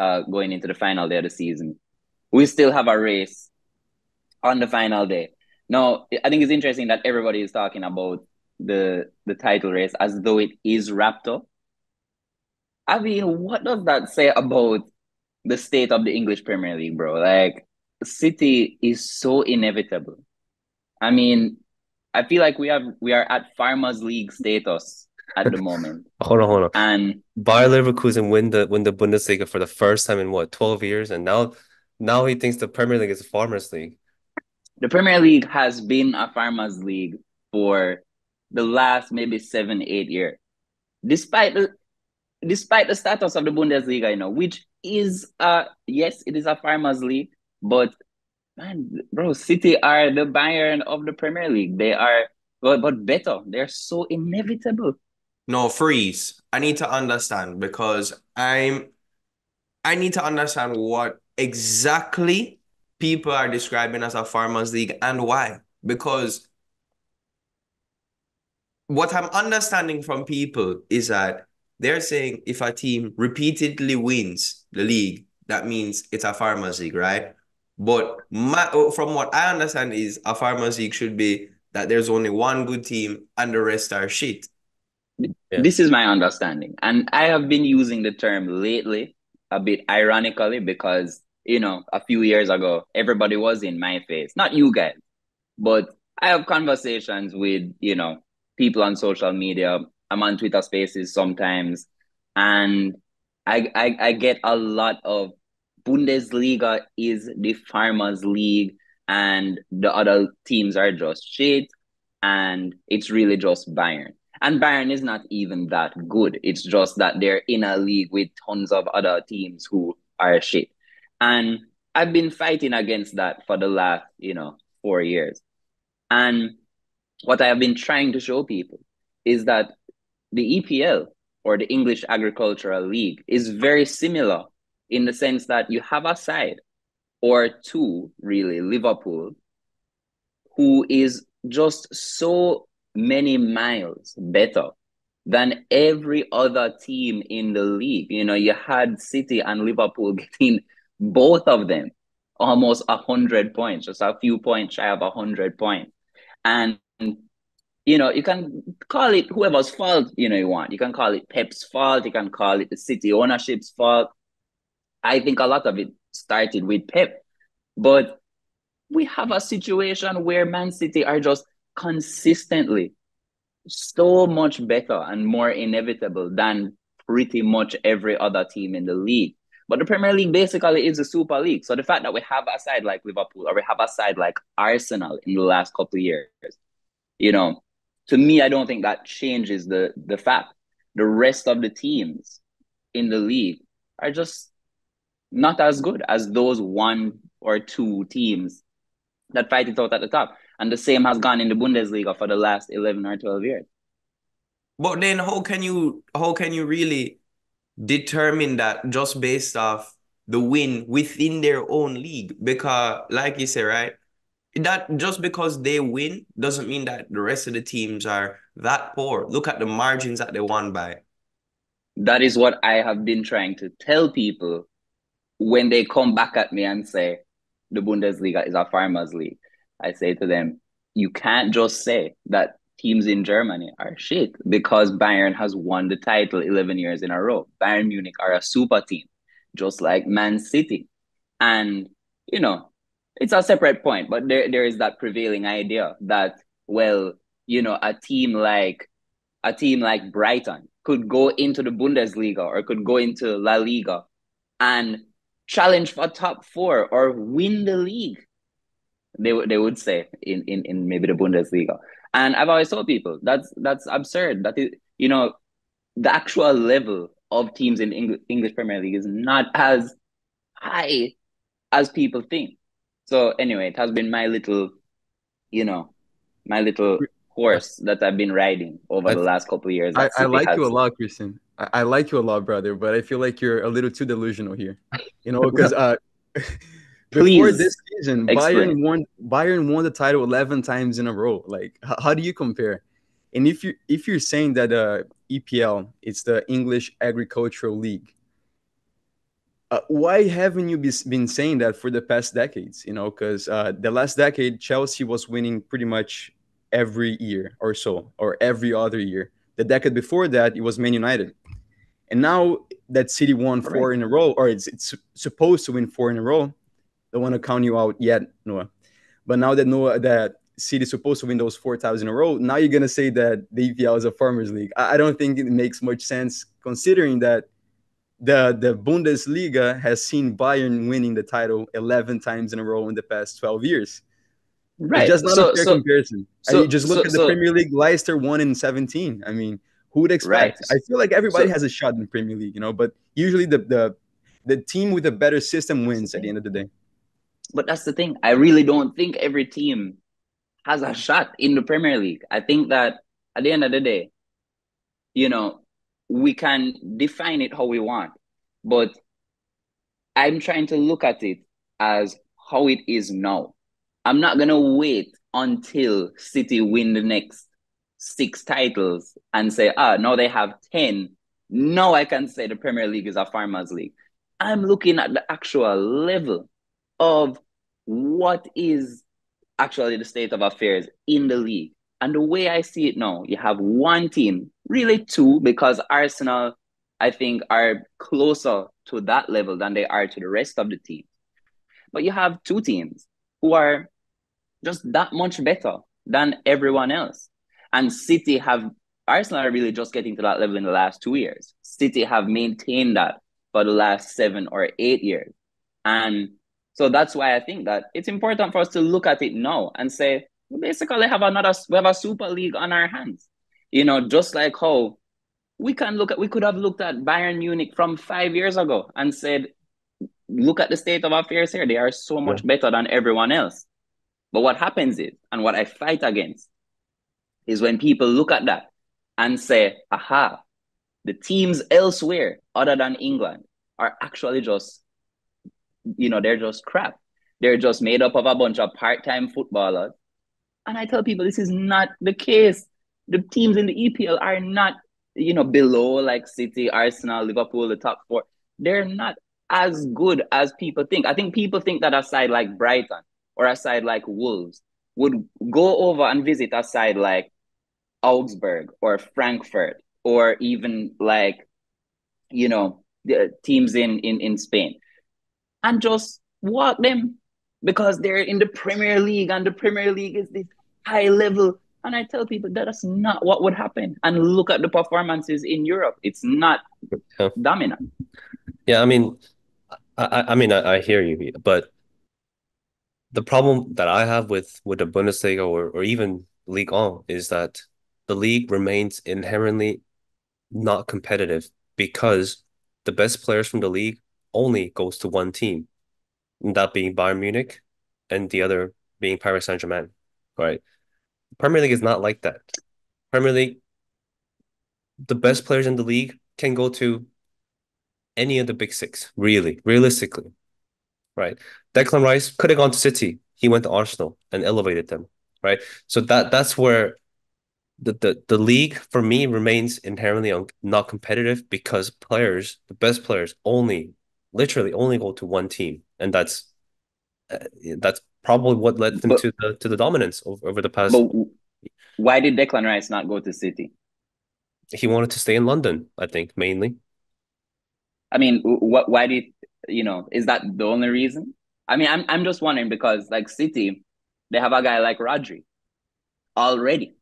uh, going into the final day of the season. We still have a race on the final day. Now, I think it's interesting that everybody is talking about the the title race as though it is wrapped up. I mean, what does that say about the state of the English Premier League, bro? Like, City is so inevitable. I mean, I feel like we have we are at Farmers League status at the moment. hold on, hold on. And Bayer Leverkusen win the win the Bundesliga for the first time in what, 12 years? And now now he thinks the Premier League is a farmers league. The Premier League has been a farmers league for the last maybe seven, eight years. Despite the despite the status of the Bundesliga, you know, which is uh yes, it is a farmers league, but man, bro, City are the Bayern of the Premier League. They are but, but better. They're so inevitable. No, freeze. I need to understand because I'm I need to understand what exactly people are describing as a farmers league and why. Because what I'm understanding from people is that they're saying if a team repeatedly wins the league, that means it's a farmers league, right? But my, oh, from what I understand is a farmers league should be that there's only one good team and the rest are shit. Yeah. This is my understanding. And I have been using the term lately a bit ironically because, you know, a few years ago, everybody was in my face. Not you guys, but I have conversations with, you know, people on social media. I'm on Twitter spaces sometimes. And I, I, I get a lot of Bundesliga is the farmers league and the other teams are just shit and it's really just Bayern. And Bayern is not even that good. It's just that they're in a league with tons of other teams who are shit. And I've been fighting against that for the last, you know, four years. And what I have been trying to show people is that the EPL or the English Agricultural League is very similar in the sense that you have a side or two, really, Liverpool, who is just so many miles better than every other team in the league. You know, you had City and Liverpool getting both of them almost a hundred points, just a few points shy of a hundred points. And you know, you can call it whoever's fault, you know, you want. You can call it Pep's fault, you can call it the city ownership's fault. I think a lot of it started with Pep. But we have a situation where Man City are just consistently so much better and more inevitable than pretty much every other team in the league. But the Premier League basically is a super league. So the fact that we have a side like Liverpool or we have a side like Arsenal in the last couple of years, you know, to me, I don't think that changes the the fact the rest of the teams in the league are just not as good as those one or two teams that fight it out at the top. And the same has gone in the Bundesliga for the last 11 or 12 years. But then how can you how can you really determine that just based off the win within their own league? Because like you say, right? That just because they win doesn't mean that the rest of the teams are that poor. Look at the margins that they won by. That is what I have been trying to tell people when they come back at me and say the Bundesliga is a farmers league, I say to them, you can't just say that teams in Germany are shit because Bayern has won the title 11 years in a row. Bayern Munich are a super team, just like Man City. And, you know, it's a separate point, but there, there is that prevailing idea that, well, you know, a team like a team like Brighton could go into the Bundesliga or could go into La Liga and challenge for top four or win the league. They would they would say in, in, in maybe the Bundesliga. And I've always told people that's that's absurd. That is, you know, the actual level of teams in English, English Premier League is not as high as people think. So anyway, it has been my little, you know, my little horse that I've been riding over I, the last couple years. I, I like you a lot, Christian. I, I, like you a lot, brother, but I feel like you're a little too delusional here. You know, because uh, before this season, explain. Bayern won Bayern won the title eleven times in a row. Like, how, how do you compare? And if you if you're saying that uh, EPL it's the English Agricultural League, uh, why haven't you be, been saying that for the past decades? You know, because uh, the last decade, Chelsea was winning pretty much every year or so, or every other year. The decade before that, it was Man United. And now that City won four right. in a row, or it's, it's supposed to win four in a row, don't want to count you out yet, Noah. But now that Noah that City is supposed to win those four times in a row, now you're gonna say that the EPL is a farmers league. I, I don't think it makes much sense considering that the the Bundesliga has seen Bayern winning the title 11 times in a row in the past 12 years. Right. It's just not so, a fair so, comparison. So, just look so, at the Premier League. Leicester won in 17. I mean, who would expect? Right. I feel like everybody has a shot in the Premier League, you know, but usually the the the team with a better system wins at the end of the day. But that's the thing. I really don't think every team has a shot in the Premier League. I think that at the end of the day, you know, we can define it how we want, but I'm trying to look at it as how it is now. I'm not gonna wait until City win the next six titles and say, ah, now they have 10. Now I can say the Premier League is a farmers league. I'm looking at the actual level of what is actually the state of affairs in the league. And the way I see it now, you have one team, really two, because Arsenal, I think, are closer to that level than they are to the rest of the team. But you have two teams who are just that much better than everyone else. And City have Arsenal are really just getting to that level in the last two years. City have maintained that for the last seven or eight years. And so that's why I think that it's important for us to look at it now and say, we basically have another, we have a super league on our hands. You know, just like how we can look at, we could have looked at Bayern Munich from five years ago and said, look at the state of affairs here. They are so much yeah. better than everyone else. But what happens is, and what I fight against, is when people look at that and say, aha, the teams elsewhere other than England are actually just you know, they're just crap. They're just made up of a bunch of part-time footballers. And I tell people this is not the case. The teams in the EPL are not, you know, below like City, Arsenal, Liverpool, the top four. They're not as good as people think. I think people think that a side like Brighton or a side like Wolves would go over and visit a side like Augsburg or Frankfurt or even like, you know, the teams in, in, in Spain and just walk them because they're in the Premier League and the Premier League is this high level. And I tell people that that's not what would happen. And look at the performances in Europe. It's not yeah. dominant. Yeah, I mean, I, I mean, I, I hear you, but the problem that I have with with the Bundesliga or, or even Ligue 1 is that the league remains inherently not competitive because the best players from the league only goes to one team, that being Bayern Munich, and the other being Paris Saint Germain. Right, Premier League is not like that. Premier League, the best players in the league can go to any of the big six. Really, realistically, right? Declan Rice could have gone to City. He went to Arsenal and elevated them. Right, so that that's where the, the, the league for me remains inherently un- not competitive because players, the best players, only literally only go to one team, and that's uh, that's probably what led them but, to the to the dominance over, over the past. Why did Declan Rice not go to City? He wanted to stay in London, I think, mainly. I mean, what? Why did you know? Is that the only reason? I mean, I'm I'm just wondering because like City, they have a guy like Rodri already,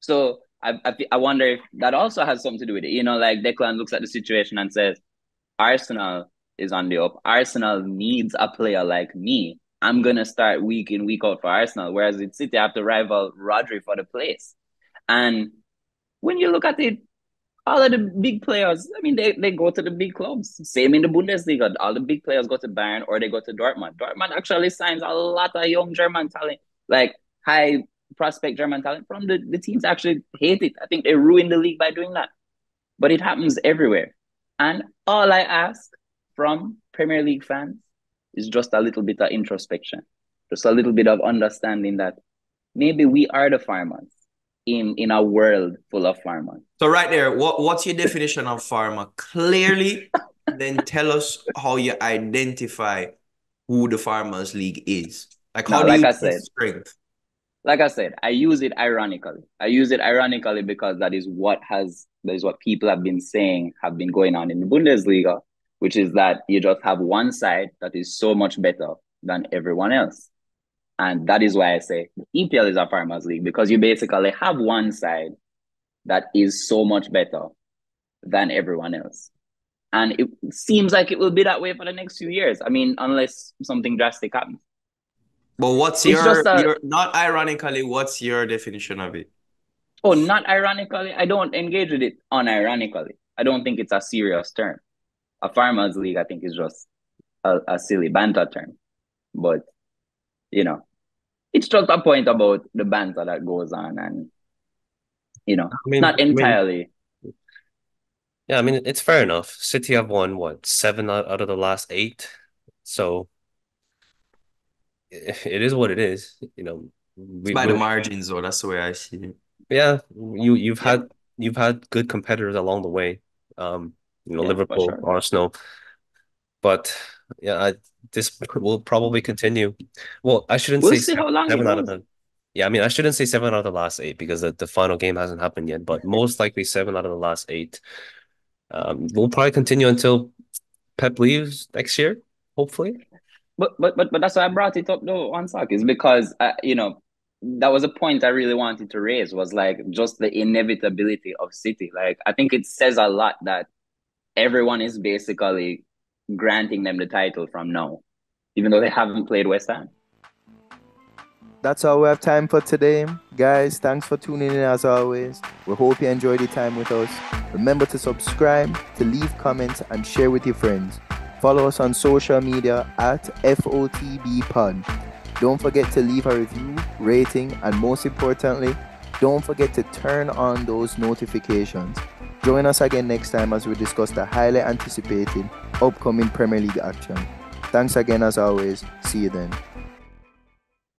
so I, I I wonder if that also has something to do with it. You know, like Declan looks at the situation and says, Arsenal is on the up. Arsenal needs a player like me. I'm gonna start week in, week out for Arsenal. Whereas with City, I have to rival Rodri for the place. And when you look at it, all of the big players, I mean, they, they go to the big clubs. Same in the Bundesliga. All the big players go to Bayern or they go to Dortmund. Dortmund actually signs a lot of young German talent, like high prospect German talent from the, the teams actually hate it. I think they ruined the league by doing that. But it happens everywhere. And all I ask from Premier League fans is just a little bit of introspection, just a little bit of understanding that maybe we are the farmers in in a world full of farmers. So right there, what what's your definition of farmer? Clearly, then tell us how you identify who the Farmers League is. Like how no, do like you I said, strength? Like I said, I use it ironically. I use it ironically because that is what has that is what people have been saying have been going on in the Bundesliga, which is that you just have one side that is so much better than everyone else. And that is why I say EPL is a farmers league because you basically have one side that is so much better than everyone else. And it seems like it will be that way for the next few years. I mean, unless something drastic happens. But what's your, a, your not ironically, what's your definition of it? Oh, not ironically. I don't engage with it unironically. I don't think it's a serious term. A farmers league, I think, is just a, a silly banter term. But you know, it's just a point about the banter that goes on and you know, I mean, not entirely. I mean, yeah, I mean it's fair enough. City have won what seven out, out of the last eight, so it is what it is. You know, we, by the margins, though. That's the way I see it. Yeah, you you've had you've had good competitors along the way. Um, you know, yeah, Liverpool, sure. Arsenal, but yeah, I, this will probably continue. Well, I shouldn't we'll say seven out of the. Yeah, I mean, I shouldn't say seven out of the last eight because the, the final game hasn't happened yet, but most likely seven out of the last eight. Um, we'll probably continue until Pep leaves next year, hopefully. But but but but that's why I brought it up though on Sock is because uh, you know that was a point I really wanted to raise was like just the inevitability of City. Like I think it says a lot that everyone is basically granting them the title from now, even though they haven't played West Ham. That's all we have time for today. Guys, thanks for tuning in as always. We hope you enjoyed your time with us. Remember to subscribe, to leave comments, and share with your friends. Follow us on social media at FOTBpod. Don't forget to leave a review, rating, and most importantly, don't forget to turn on those notifications. Join us again next time as we discuss the highly anticipated upcoming Premier League action. Thanks again as always. See you then.